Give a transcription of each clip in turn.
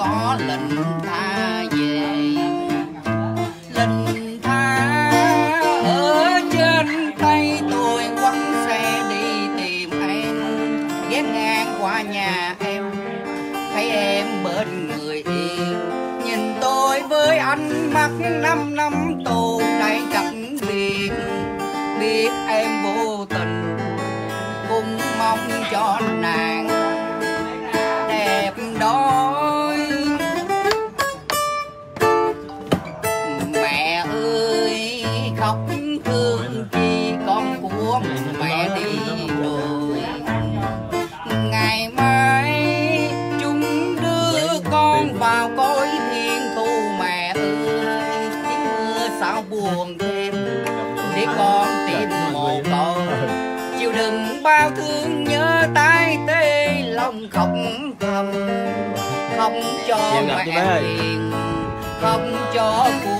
có lệnh tha về. Lệnh tha ở trên tay tôi, quăng xe đi tìm em. Ghé ngang qua nhà em, thấy em bên người yêu. Nhìn tôi với ánh mắt năm năm tù, đầy cảnh biệt. Biết em vô tình, cũng mong cho nàng cho Em ơi. khóc cho cuộc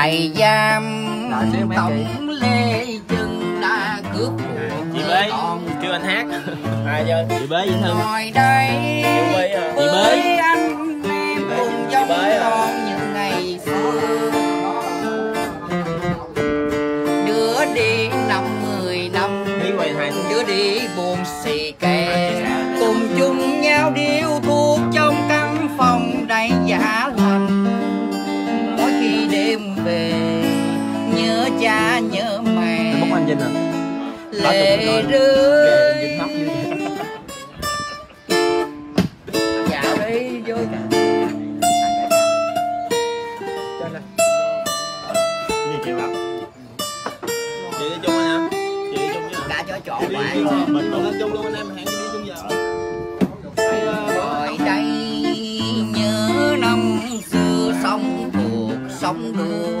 trại giam tổng lê chừng đã cướp của chị bế. con. Kêu anh hát. Ai chơi chị bế dễ thương ngồi đây Chị bế chị đi chung với đã cho chọn bạn đi chung mình cũng lên chung luôn anh em hẹn đi chung giờ. Rồi đây nhớ năm xưa sống cuộc sống đua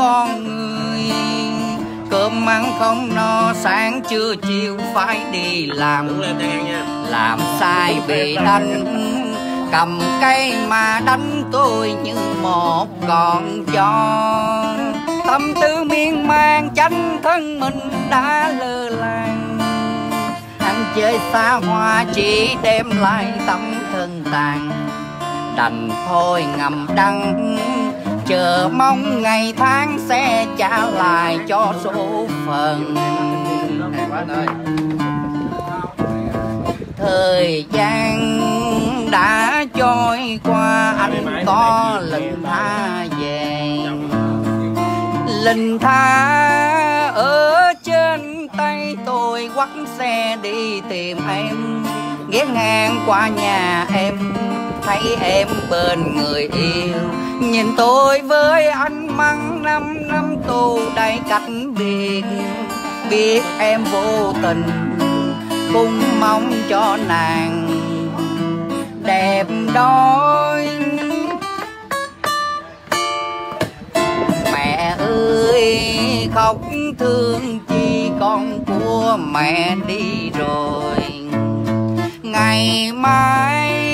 con người. Cơm ăn không no sáng trưa chiều phải đi làm. Làm sai bị đánh cầm cây mà đánh tôi như một con chó. Tâm tư miên man chánh thân mình đã lơ làng. Ăn chơi xa hoa chỉ đem lại tâm thân tàn. Đành thôi ngầm đắng chờ mong ngày tháng sẽ trả lại cho số phận. Thời gian đã trôi qua, anh có lần tha về. Lần tha ở trên tay tôi quắt xe đi tìm em. Ghé ngang qua nhà em, thấy em bên người yêu nhìn tôi với anh mắng năm năm tù đầy cách biệt biết em vô tình cũng mong cho nàng đẹp đôi. Mẹ ơi, khóc thương chi con của mẹ đi rồi. Ngày mai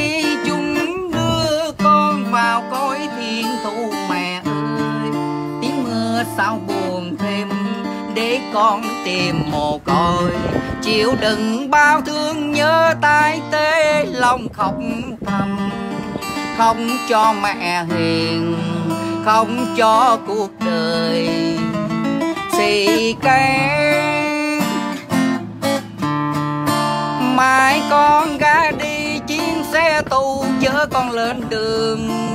sao buồn thêm? Để con tìm mồ côi. Chịu đựng bao thương nhớ tai tê lòng khóc thầm. Không cho mẹ hiền, không cho cuộc đời xì kẽ mai con ra đi chuyến xe tù chở con lên đường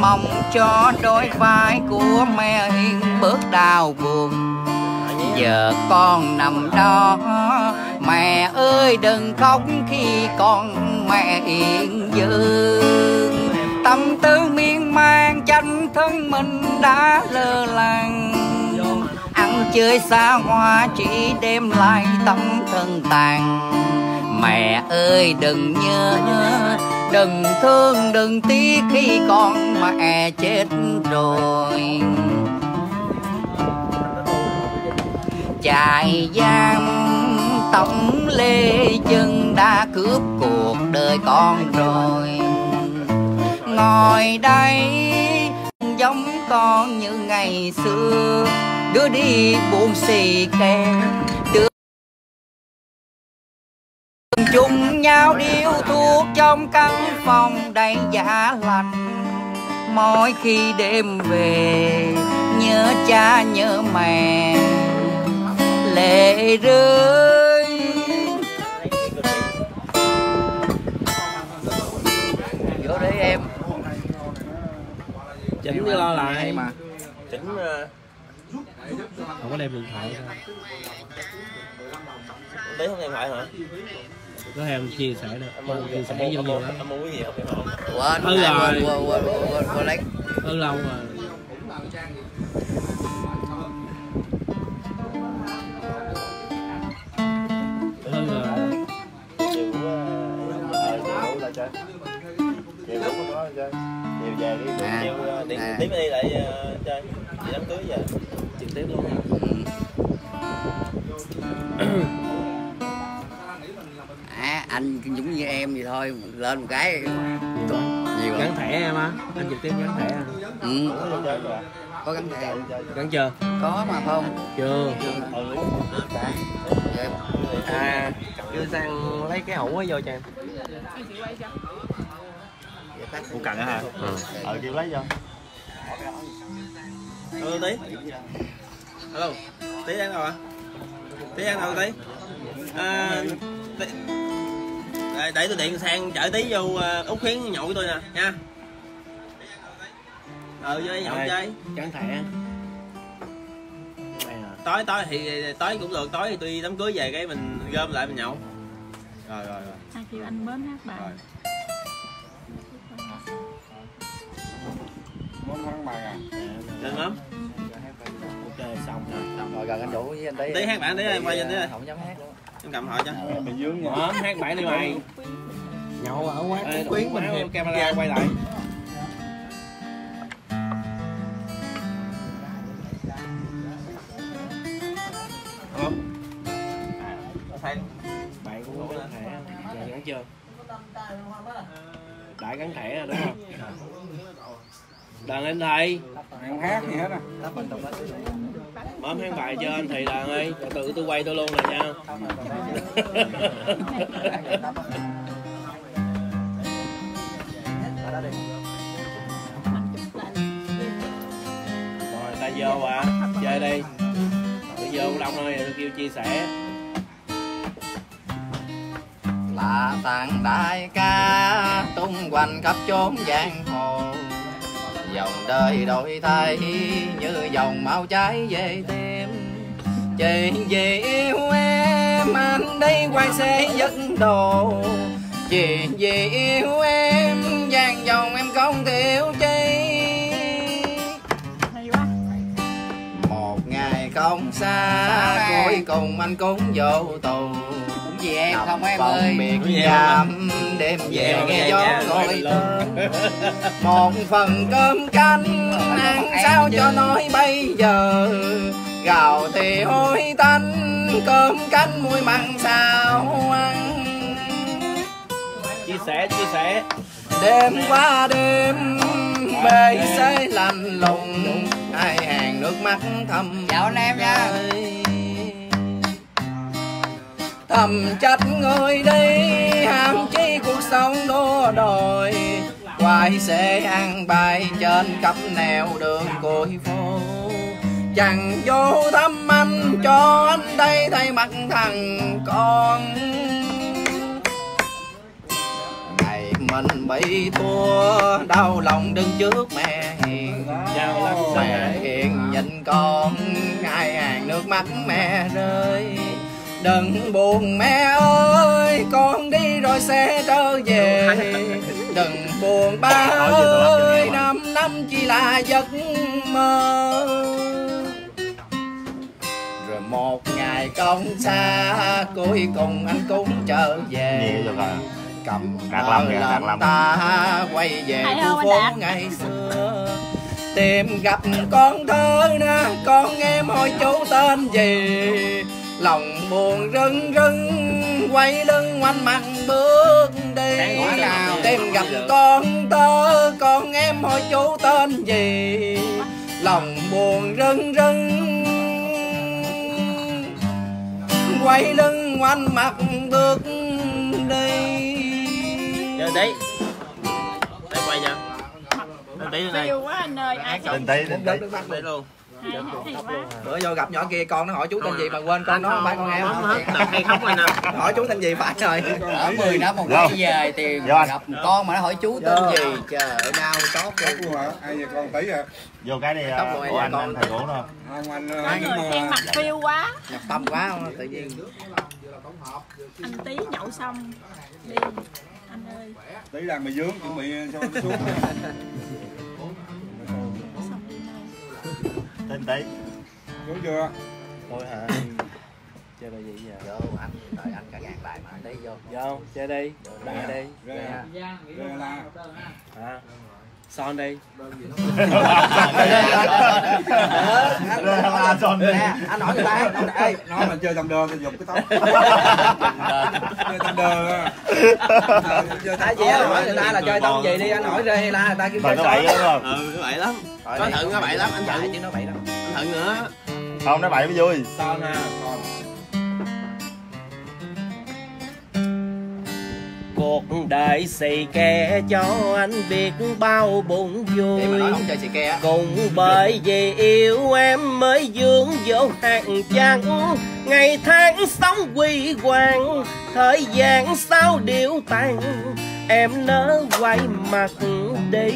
mong cho đôi vai của mẹ hiền bớt đau buồn giờ con nằm đó, mẹ ơi, đừng khóc khi con mẹ yên dương tâm tư miên man tranh thân mình đã lơ làng. Ăn chơi xa hoa, chỉ đem lại tâm thân tàn. Mẹ ơi, đừng nhớ đừng thương, đừng tiếc khi con mẹ e chết rồi. Trại giam tổng lê chân đã cướp cuộc đời con rồi. Ngồi đây giống con như ngày xưa đưa đi buồn xì kèm chung nhau điếu thuốc trong căn phòng đầy giá lạnh. Mỗi khi đêm về nhớ cha nhớ mẹ. Lệ rơi. Vô đây em. Chỉnh lo lại. Mà. Chỉnh ờ, không có đem điện thoại ra. đấy không điện thoại hả có em chia sẻ được Em chia sẻ vô nhiều lắm. em mua cái gì không quên Ừ rồi. quên quên quên quên lấy. Ở lâu rồi. Chiều ờ chiều là chơi. Chiều cũng có chơi. Chiều về đi À. chiều ờ, điện À. tiếp đi lại ờ, chơi. Đi đám cưới giờ trực tiếp luôn à anh cũng như em vậy thôi lên một cái. Nhiều gắn thẻ em á anh trực tiếp gắn thẻ à ừ, có gắn thẻ gắn chưa? Có mà không? Chưa. À đưa sang lấy cái hũ ấy vô cho em. Cũng cần hả? Ừ. ờ kêu lấy cho alo tí. Alo. Tí đang đâu ạ? Tí đang đâu tí? À, tí để, để tôi điện sang chở tí vô uh, út khuyến nhậu với tôi nè nha. Ờ vô đây nhậu chơi. thẻ Đây à. tối tối thì tối cũng được tối thì tôi đi đám cưới về cái mình gom lại mình nhậu. Rồi rồi rồi. Ai kêu anh mến hát bài rồi. Lên mắm ok xong rồi. Rồi gần anh đủ với anh tí tí hát bạn tí ơi quay lên tí ơi. Không dám hát. luôn em cầm hỏi cho. Mớm hát bảy đi mày. Nhậu ở quán Ê, quyến mình hiệp camera quay lại. Không thay bạn cũng có gắn thẻ giờ gắn chưa đã gắn thẻ rồi đúng không đàn anh thầy không hát gì hết à mớm hát bài cho anh thầy đàn ơi từ từ tôi quay tôi luôn rồi nha. Rồi ta vô à chơi đi. Tôi vô đông thôi tôi kêu chia sẻ. Là tặng đại ca tung quanh khắp chốn giang hồ dòng đời đổi thay như dòng máu cháy về tim. Chỉ vì yêu em anh đi quay xe dẫn đồ. Chỉ vì yêu em vàng dòng em không thiếu chi. Một ngày không xa cuối cùng anh cũng vô tù vì em? Không em ơi. vậy giam đêm về nghe gió gọi tên một phần cơm canh ăn sao cho nói bây giờ? Gạo thì hôi tanh cơm canh mùi mặn sao ăn. Chia sẻ chia sẻ. Đêm qua đêm bê xế lạnh lùng. Hai hàng nước mắt thầm Chào anh em nha. Thầm trách người đi ham chi cuộc sống đua đòi. Quay sẽ ăn bài trên khắp nẻo đường cội phố. Chẳng vô thăm anh cho anh đây thay mặt thằng con. Ngày mình bị thua đau lòng đứng trước mẹ hiền. Mẹ hiền nhìn con hai hàng nước mắt mẹ rơi đừng buồn mẹ ơi con đi rồi sẽ trở về. Đừng buồn ba ơi năm năm chỉ là giấc mơ. Rồi một ngày công xa cuối cùng anh cũng trở về. Cầm Đạt mơ lắm kìa, lòng đạt lắm. ta quay về khu phố ngày xưa. Tìm gặp con thơ na con em hỏi chú tên gì lòng buồn rưng rưng quay lưng quanh mặt bước đi. Sáng nào. tìm gặp con tơ con em hỏi chú tên gì? Lòng buồn rưng rưng quay lưng quanh mặt bước đi. Giờ tí. Đây quay nha. Đây tí này. Phiêu quá anh ơi, ai chọn Tinh tí, tinh tí. Luôn. Bữa vô gặp nhỏ kia con nó hỏi chú tên gì mà quên con nó không phải con em Không hay rồi nè. Hỏi chú tên gì phải rồi ở 10 năm một quay về thì anh. gặp con mà nó hỏi chú tên gì. Trời nào tốt luôn hả? Ai vậy con? Tí à? Vô cái đi Tóc à, rồi, của anh, con. anh thầy gỗ đâu Không anh Có anh người khen mặt phiêu quá. nhập tâm quá không tự nhiên. Anh tí nhậu xong đi. Anh ơi, tí làm mày dướng chuẩn bị nó xuống. Tinh tí Xuống chưa? Thôi hả? Chơi bài gì giờ? vô anh đợi anh cả ngàn lại mà đi vô Vô, chơi đi. Đá đi. Rê Rê la. Hả? Son đi. La son đi nè anh hỏi người ta ê Nói mà chơi tầm đơ thì dùng cái tóc. Chơi tầm đơ á. Chơi tại vì anh hỏi người ta là chơi tông gì đi anh hỏi rê hay la người ta kêu chơi nó bậy sói. lắm không? Ừ, nó bậy lắm đi. thận nó bậy lắm, anh thận chứ nó bậy lắm Anh thận nữa Không, nó bậy mới vui Son ha. Cuộc đời xì ke cho anh biết bao buồn vui. Cùng bởi vì yêu em mới dướng vô hàng trắng Ngày tháng sống quy hoàng Thời gian sao điệu tàn. Em nỡ quay mặt đi.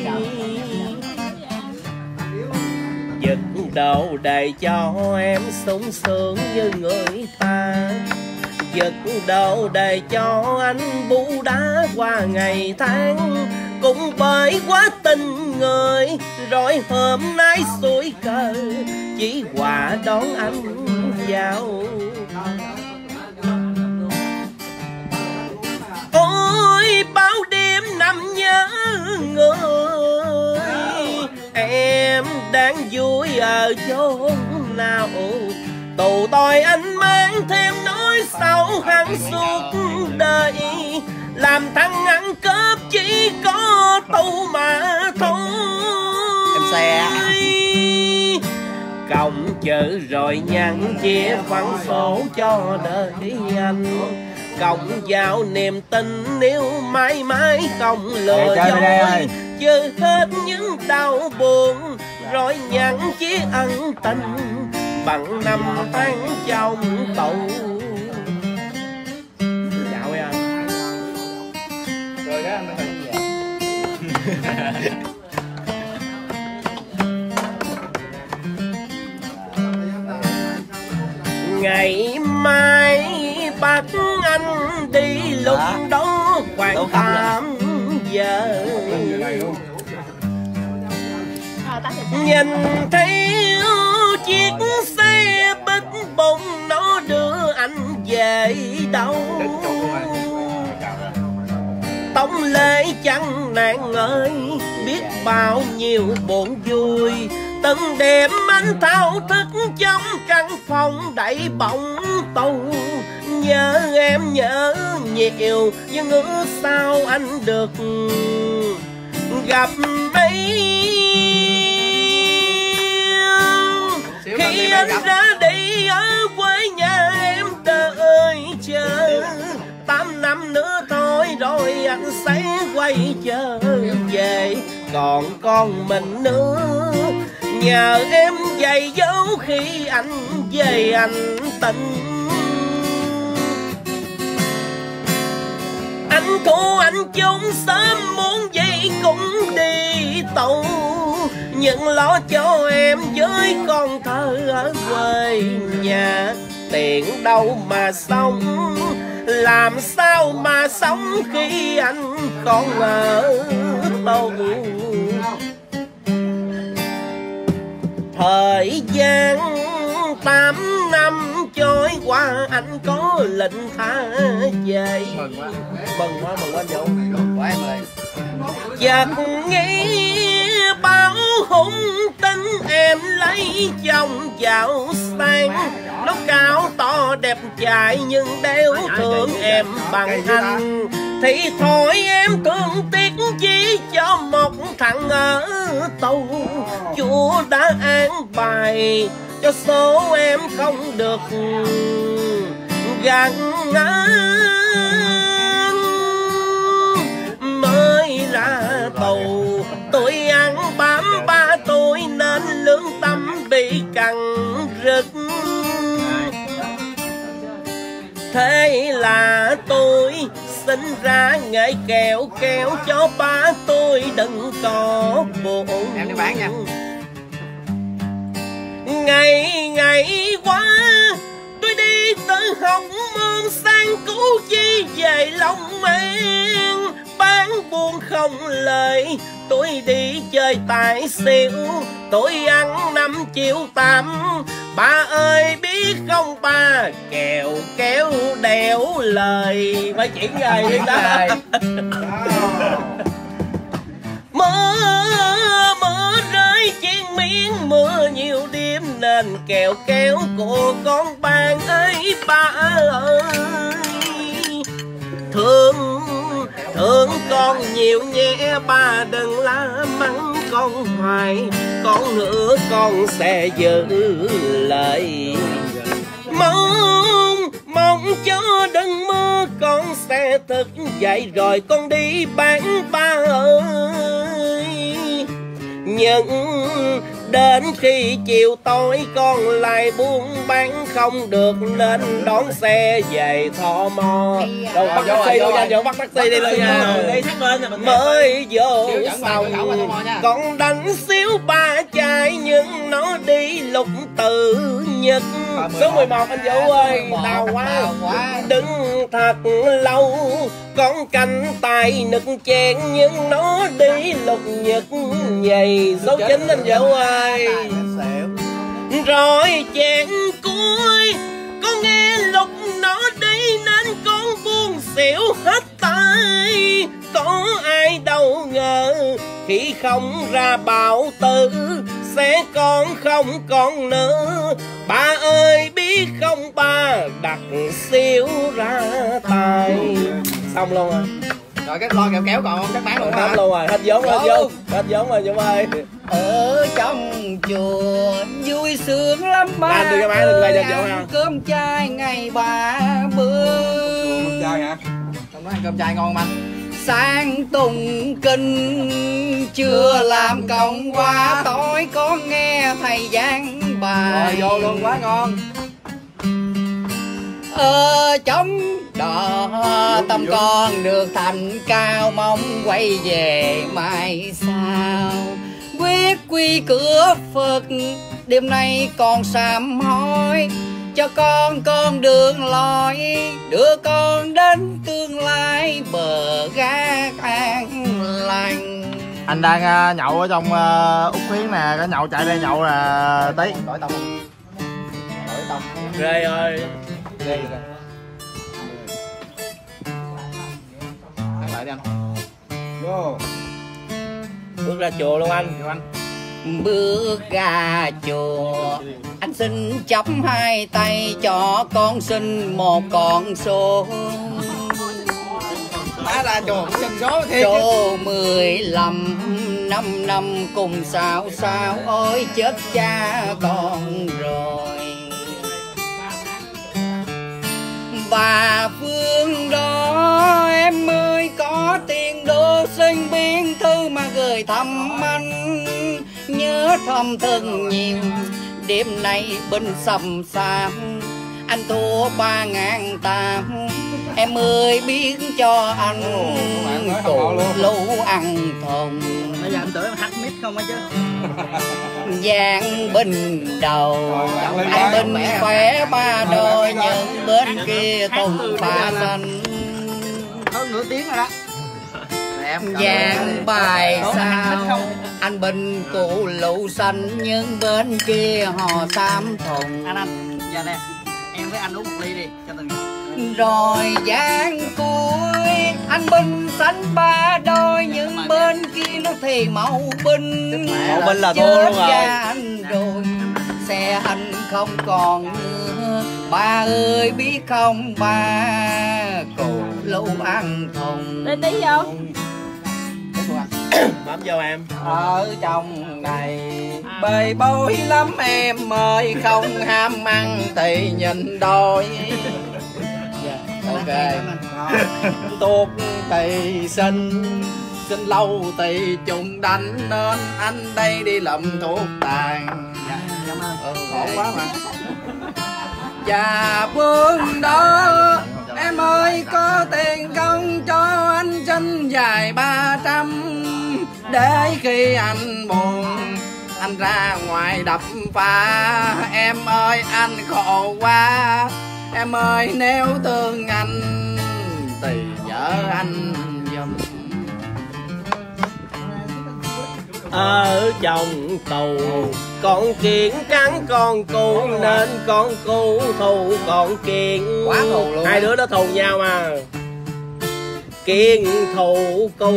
Giật đầu đầy cho em sung sướng như người ta Giật đầu đầy cho anh bù đá qua ngày tháng. Cũng bởi quá tình người, Rồi hôm nay xuôi cờ, Chỉ quả đón anh vào. Ôi, bao đêm nằm nhớ người, Em đang vui ở chỗ nào? Tù tôi anh mang thêm nỗi sầu hằn suốt đời. Làm thằng ăn cướp chỉ có tù mà thôi. Em xe. Cộng chữ rồi nhắn chia khoản số cho đời anh. Cộng vào niềm tin nếu mãi mãi không lừa dối. Chứ hết những đau buồn Rồi nhắn chia ân tình Bằng năm tháng trong tù. Dạo em rồi đó anh Ngày mai bắt anh đi lúc đó khoảng tám giờ Nhìn thấy chiếc xe bích bông nó đưa anh về đâu? Tống lễ chẳng nạn ơi, Biết bao nhiêu buồn vui. Từng đêm anh thao thức trong căn phòng đầy bóng tù. Nhớ em nhớ nhiều, Nhưng ước sao anh được gặp ấy khi anh ra đi ở quê nhà em đợi chờ. Năm nữa thôi rồi anh sẽ quay trở về. Còn con mình nữa. Nhờ em dạy dỗ khi anh về anh tình anh cô anh chung sớm muốn gì cũng đi tàu. Nhưng lo cho em với con thơ ở quê nhà. Tiền đâu mà sống, làm sao mà sống khi anh còn ở tù thời gian tám năm trôi qua anh có lệnh tha về. Mừng quá. mừng quá mừng quá anh Vũ Quá em ơi. chợt nghĩ bao hung tính em lấy chồng giàu sang nó cao to đẹp trai nhưng đeo thương em bằng anh. thì thôi em thương tiếc chỉ cho một thằng ở tù. Chúa đã an bài cho số em không được gắn mới ra tàu tôi ăn bám ba tôi nên lương tâm bị cằn rực. Thế là tôi sinh ra nghệ kẹo kéo cho ba, tôi đừng có buồn. Em đi bán nha ngày ngày qua tôi đi từ hồng môn sang củ chi về long an. Bán buôn không lời tôi đi chơi tài xỉu. Tôi ăn năm triệu tám ba ơi biết không ba kèo kéo đèo lời. Phải chuyển nghề đi đó. mưa mưa rơi trên miếng mưa nhiều đêm nên kẹo kéo của con bạn ấy, ba ơi. Thương thương con nhiều nhé, ba đừng la mắng con hoài. Con nữa con sẽ giữ lời. Mong mong cho đừng mơ, con sẽ thức dậy rồi con đi bán ba ơi. Nhưng đến khi chiều tối con lại buôn bán không được nên đón xe về thọ mò đâu bắt taxi luôn nha giờ bắt taxi đi luôn nha. đi sát bên rồi mình mới vô xong con đánh xíu ba chai nhưng nó đi lục tự nhật. Số 11 anh Vũ ơi đau quá. Đau quá. đứng thật lâu con cánh tay nực chén nhưng nó đi lục nhật vậy số 9 anh Vũ ơi rồi chén cuối con nghe lúc nó đi nên con buồn xỉu hết tay. Có ai đâu ngờ khi không ra bảo tử sẽ còn không còn nữa. Ba ơi biết không ba đặt xíu ra tay xong luôn rồi. Rồi cái lo kẹo kéo còn không? Chắc bán luôn hết luôn rồi hết vốn hết vốn hết vốn rồi Dũng ơi ở trong chùa vui sướng lắm ba Anh đưa cái máy lên quay cho chỗ ăn cơm chay ngày ba bữa. Trai hả? Trong đó ăn cơm chay ngon anh? sáng tùng kinh chưa làm công qua tối có nghe thầy giảng Rồi bài vô luôn quá ngon. ở trong đó tâm con được thành cao mong quay về mai sau quyết quy cửa phật đêm nay còn sám hối cho con con đường lối đưa con đến tương lai bờ gác an lành anh đang à, nhậu ở trong uh, úc khuyến nè có nhậu chạy đây nhậu nè tí Đổi tông không? Đổi tông. ghê ơi Ghê kìa. Lại đi anh. Vô. bước ra chùa luôn anh Vô anh. bước ra chùa anh xin chấp hai tay cho con xin một con số Má ra chùa xin số thiệt. số mười lăm năm năm cùng sao sao ôi chết cha con rồi bà phương đó lời thăm anh nhớ thăm thân nhiều. Đêm nay bên sầm sam anh thua ba ngàn tám em ơi biết cho anh cổ lũ ăn thùng bây giờ anh tưởng em hát mít không á chứ. Giang bình đầu Anh bình khỏe ba đôi Nhưng bên kia thùng pha xanh. hơn nửa tiếng rồi đó em Giang bài sao? Anh bình cụ lụ xanh Nhưng bên kia hò xám thùng. Anh anh giờ nè. Em với anh uống một ly đi cho từng Rồi giang cuối Anh bình xanh ba đôi Nhưng bên kia nó thì màu bình Màu bình là thua luôn rồi. anh rồi Xe anh không còn nữa. Ba ơi biết không? Ba Cụ lũ ăn thùng. Lên tí vô bấm vô em. Ở trong này bề bối lắm em ơi không ham ăn thì nhìn đôi. Ok. Tuột tỳ sinh xin lâu tỳ trùng đánh nên anh đây đi lầm thuốc tàn cảm ơn. Ừ, ổn quá mà. Và phương đó em ơi có tiền công cho anh xin dài ba trăm để khi anh buồn anh ra ngoài đập phá. Em ơi anh khổ quá. Em ơi nếu thương anh thì vợ anh giùm. Ở trong tù con kiến cắn con cu nên con cu thù con kiến. Quá thù luôn. Hai đứa đó thù nhau mà kiến thù cu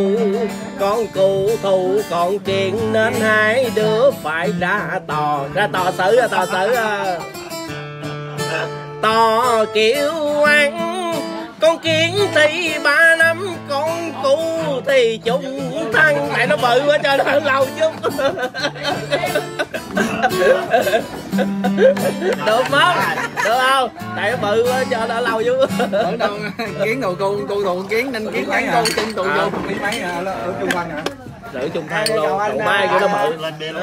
con cụ thù còn kiện nên hai đứa phải ra tò ra tò xử, ra tò xử à. tò kiểu ăn con kiến thì ba năm con cu thì chung thân tại nó bự quá trời nó lâu chút. Được mất được không? Tại nó bự quá cho nó lâu chút. Ở đâu kiến đầu cu cu thụ kiến nên kiến cắn cu chân tụ vô Mấy mấy à, ở chung quanh hả? giữ chung thân luôn còn mai của nó bự.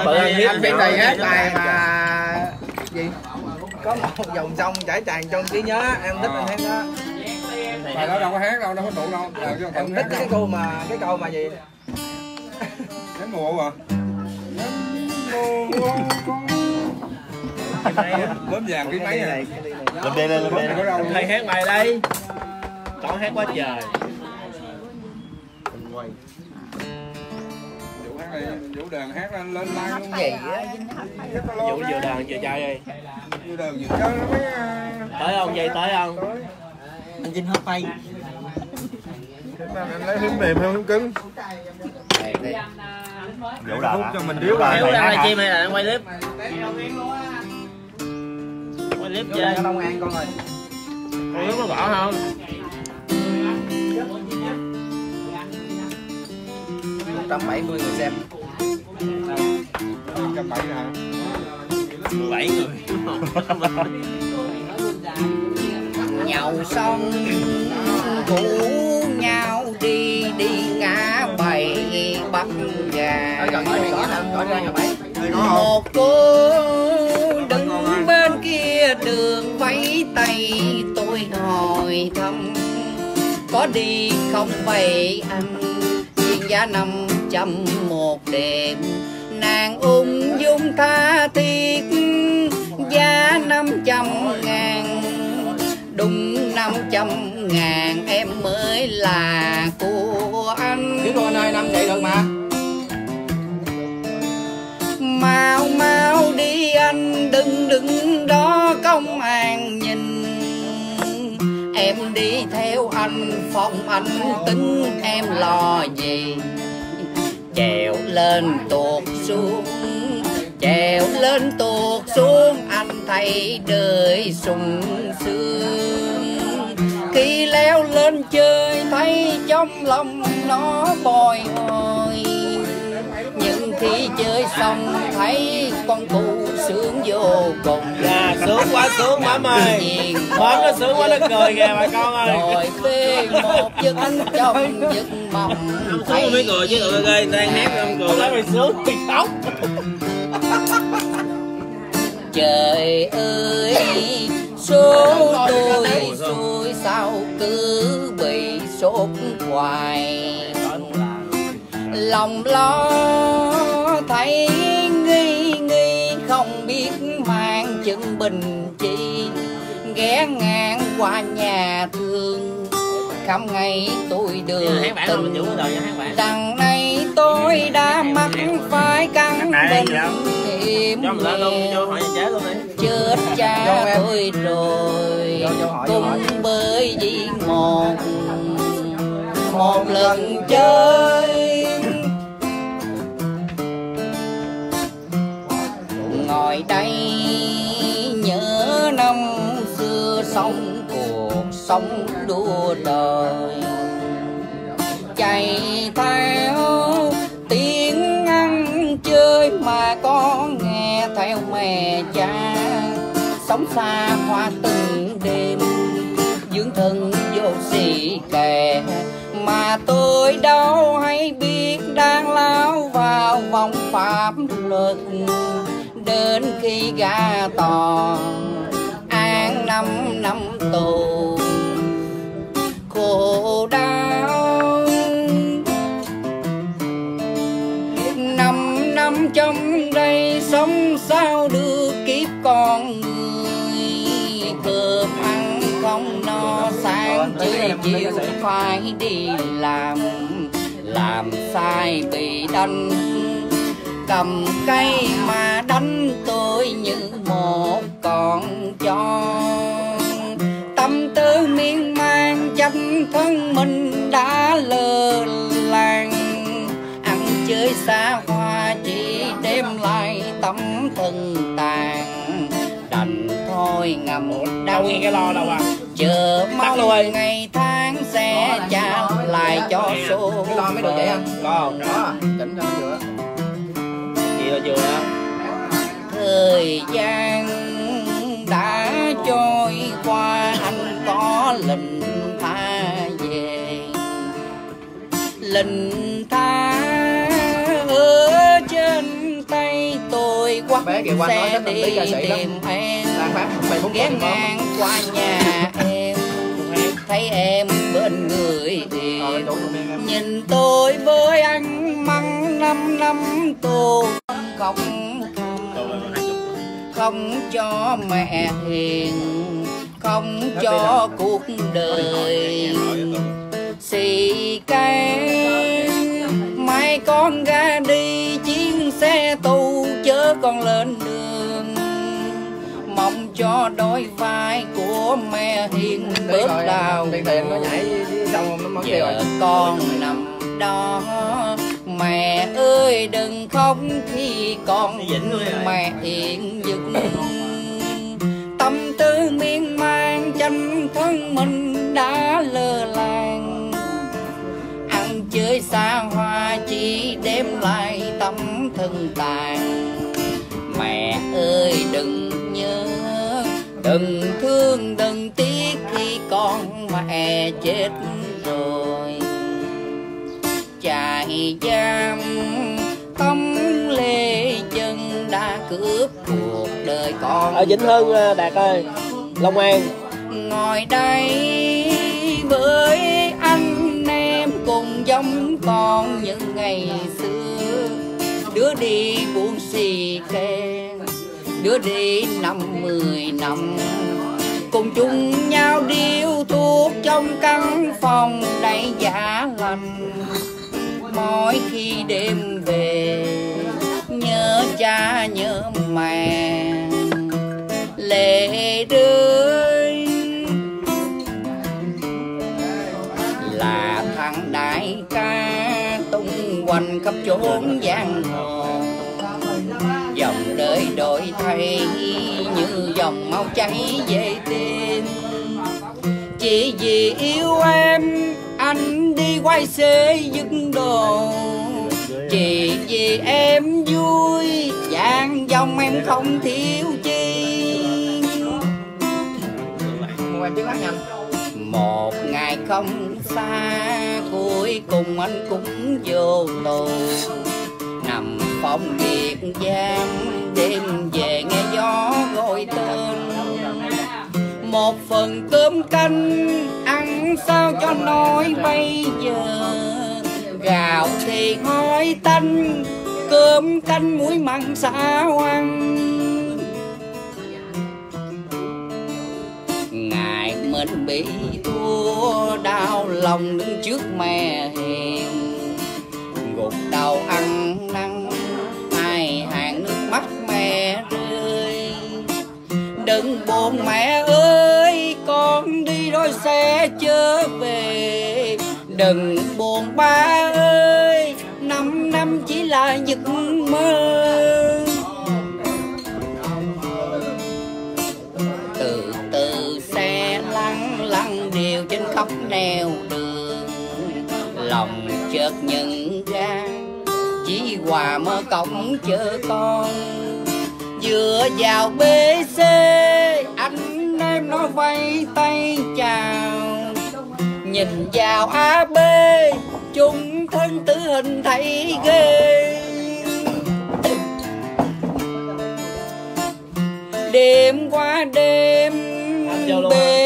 bự ăn hiếp anh biết này hát bài mà gì? Có một dòng sông chảy tràn trong trí nhớ em thích anh hát đó Bài đó đâu có hát đâu, đâu có tụ đâu. Làm cho em tự thích hát cái câu mà cái câu mà gì? Đến mùa à? Lớp vàng cái mấy à? lên đây lên này có đâu. thầy hát bài đây. Con hát quá trời. Vũ hát đây, Vũ đàn hát lên lên live luôn. gì á? Vụ vừa đàn vừa chơi đi Vũ đàn vừa chơi à, tới không dây tới không anh Vinh hết tay. Anh lấy hướng mềm hay hướng cứng? vũ Hút cho mình điếu lại. Hiếu đang livestream hay là đang quay clip? Quay clip chơi. Long An con rồi con clip có bỏ không? Một trăm bảy mươi người xem. Trăm bảy hả? 17 người nhậu xong rủ nhau đi đi ngã bảy bắt gà. Một cô đứng bên kia đường vẫy tay tôi hỏi thăm. Có đi không vậy anh? Tiền giá năm trăm một đêm. Nàng ung dung tha thiết giá năm trăm ngàn năm trăm ngàn em mới là của anh. Biết cô anh ơi, năm vậy được mà. Mau mau đi anh đừng đứng đó công an nhìn. Em đi theo anh phòng anh tính em lo gì? Trèo lên tuột xuống trèo lên tuột xuống anh thấy đời sung sướng khi leo lên chơi thấy trong lòng nó bồi hồi. Những khi chơi xong thấy con cụ sướng vô cùng. Dạ sướng quá sướng mắm ơi Nhìn Mắm nó sướng quá nó cười kìa bà con ơi. rồi phê một giấc trong giấc mộng. Sướng mấy người chứ tụi ơi đang hát không cười lắm mày sướng thì tóc. Trời ơi số tôi xui sao cứ bị sốt hoài. Lòng lo thấy nghi nghi không biết mang chân bình chi ghé ngang qua nhà thương khăm ngày tôi mình tình vũ tôi đã mắc phải căn bệnh hiểm chết cha tôi rồi. Cùng bởi vì một một lần chơi. Ngồi đây nhớ năm xưa sống cuộc sống đua đời. Chạy theo có con nghe theo mẹ cha. Sống xa hoa từng đêm, dưỡng thân vô sĩ kè. Mà tôi đâu hay biết đang lao vào vòng pháp luật. Đến khi gà tò, an năm năm tù khổ đau con người. Cơm ăn không no sáng trưa chiều phải đi làm. Làm sai bị đánh. Cầm cây mà đánh tôi như một con chó. Tâm tư miên man chăm thân mình đã lơ làng. Ăn chơi xa hoa chỉ đem lại tàn đành thôi ngầm Đâu đau nghe cái lo đâu à? Chờ luôn. mong ơi. ngày tháng sẽ trả lại cho số cái lo mới được vậy anh Có không? đó chỉnh cho nó vừa Gì là chưa thời gian đã trôi qua anh có lệnh tha về. Lệnh tha ở trên tay tôi quắt Bé kìa, qua nói xe đi tìm em lan phát mày muốn ghé ngang qua nhà em thấy em bên người ờ luôn em nhìn tôi với anh măng năm năm tù. Không không cho mẹ hiền không cho cuộc đời xì cái mai con ra đi chuyến xe tù chớ con lên đường cho đôi vai của mẹ hiền bớt đau tiền nó nhảy xong nó giờ con nằm đó mẹ ơi đừng khóc khi con mẹ hiện dừng tâm tư miên man tranh thân mình đã lơ làng. Ăn chơi xa hoa chỉ đem lại tâm thân tàn đừng thương đừng tiếc khi con mẹ chết rồi. Trại giam tấm lê chân đã cướp cuộc đời con Ở Vĩnh Hưng à, Đạt ơi Long An. Ngồi đây với anh em cùng giống con những ngày xưa. Đứa đi buông xì ke đứa đi năm mười năm. Cùng chung nhau điếu thuốc trong căn phòng đầy giả lành mỗi khi đêm về, nhớ cha, nhớ mẹ. Lệ rơi là thằng đại ca tung quanh khắp chốn giang hồ đời đổi thay như dòng máu cháy về tim chỉ vì yêu em anh đi quay xế dứt đồ. Chỉ vì em vui vàng dòng em không thiếu chi một ngày không xa cuối cùng anh cũng vô tù nằm phòng biệt giang, đêm về nghe gió gọi tên. Một phần cơm canh ăn sao cho nói bây giờ? Gạo thì hói tanh, cơm canh muối mặn sao ăn ngài mình bị thua đau lòng đứng trước mẹ hiền gục đầu ăn năn, hai hàng nước mắt mẹ rơi. Đừng buồn mẹ ơi, con đi rồi sẽ trở về. Đừng buồn ba ơi, năm năm chỉ là giấc mơ. Từ từ xe lăn lăn đều trên khắp nẻo đường. Lòng chợt nhận ra chỉ quà mơ cổng chờ con. Vừa vào bc anh em nó vây tay chào. Nhìn vào ab chung thân tử hình thấy ghê. Đêm qua đêm bc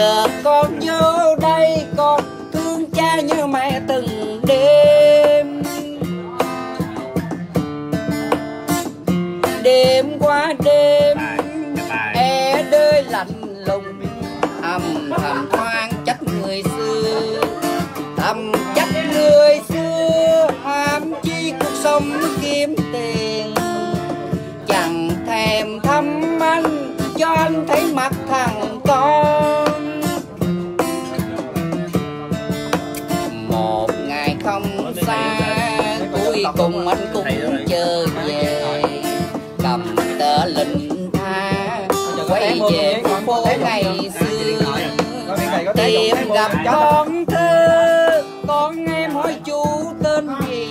giờ con vô đây con thương cha như mẹ từng đêm. Đêm qua đêm e đơi lạnh lùng, âm thầm thoáng trách người xưa, thầm trách người xưa ham chi cuộc sống kiếm tiền. Chẳng thèm thăm anh, cho anh thấy mặt thằng con. Phố ngày xưa tìm gặp con thơ con em hỏi chú tên gì?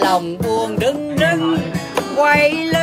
Lòng buồn rưng rưng quay lên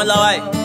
Giờ nhậu anh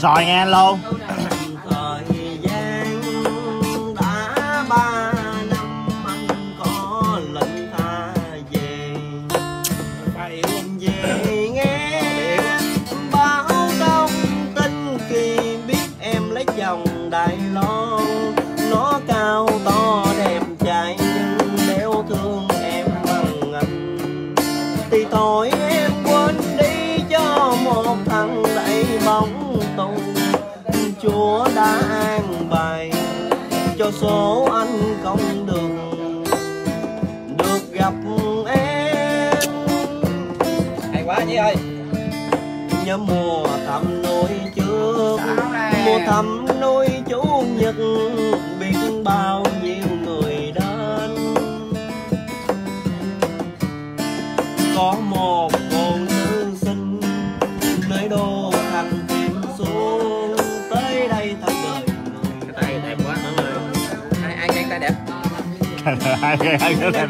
sòi nghe anh luôn. Thăm nuôi chú nhật biết bao nhiêu người đến có một cô nữ sinh nơi đô thành tìm xuống tới đây thăm đời người tay đẹp quá mọi người ai ai khen tay đẹp hai cái hai cái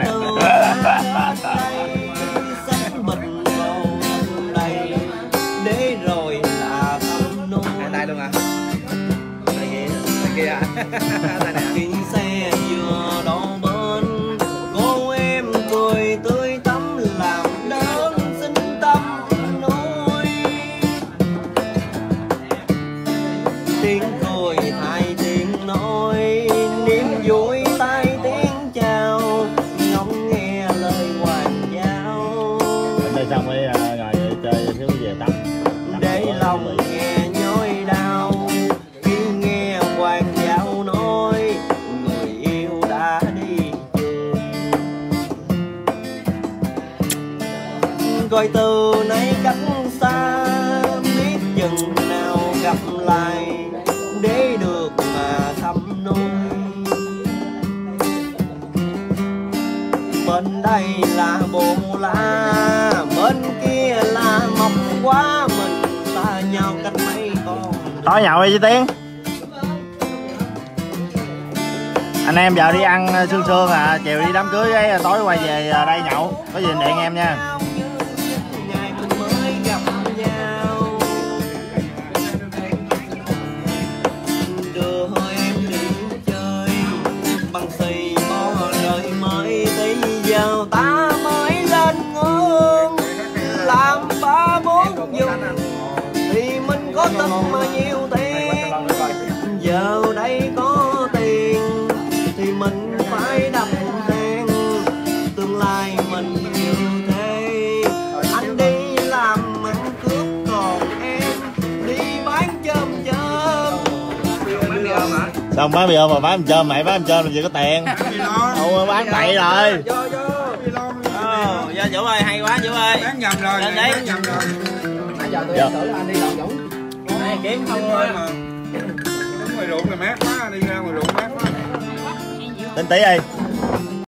bên đây là bồ la, bên kia là mọc quá, mình ta nhau cách mấy con tối nhậu đi chứ tiến. Anh em giờ đi ăn ờ, sương sương à chiều đi đám cưới ấy, tối quay về ờ, đây nhậu. Có gì điện em nha. Xong bán bia mà bán chôm mày bán chôm làm gì có tiền. Đâu bán bậy rồi. vô Ờ, Dũng ơi hay quá Dũng ơi. Bán nhầm rồi Lên này đi. bán nhầm rồi. Nãy giờ tôi Dạ. tưởng anh đi lòn dũng Này, kiếm không Đúng ơi rồi mà. Đứng ngoài ruộng là mát quá đi ra ngoài ruộng mát quá. Tính tí đi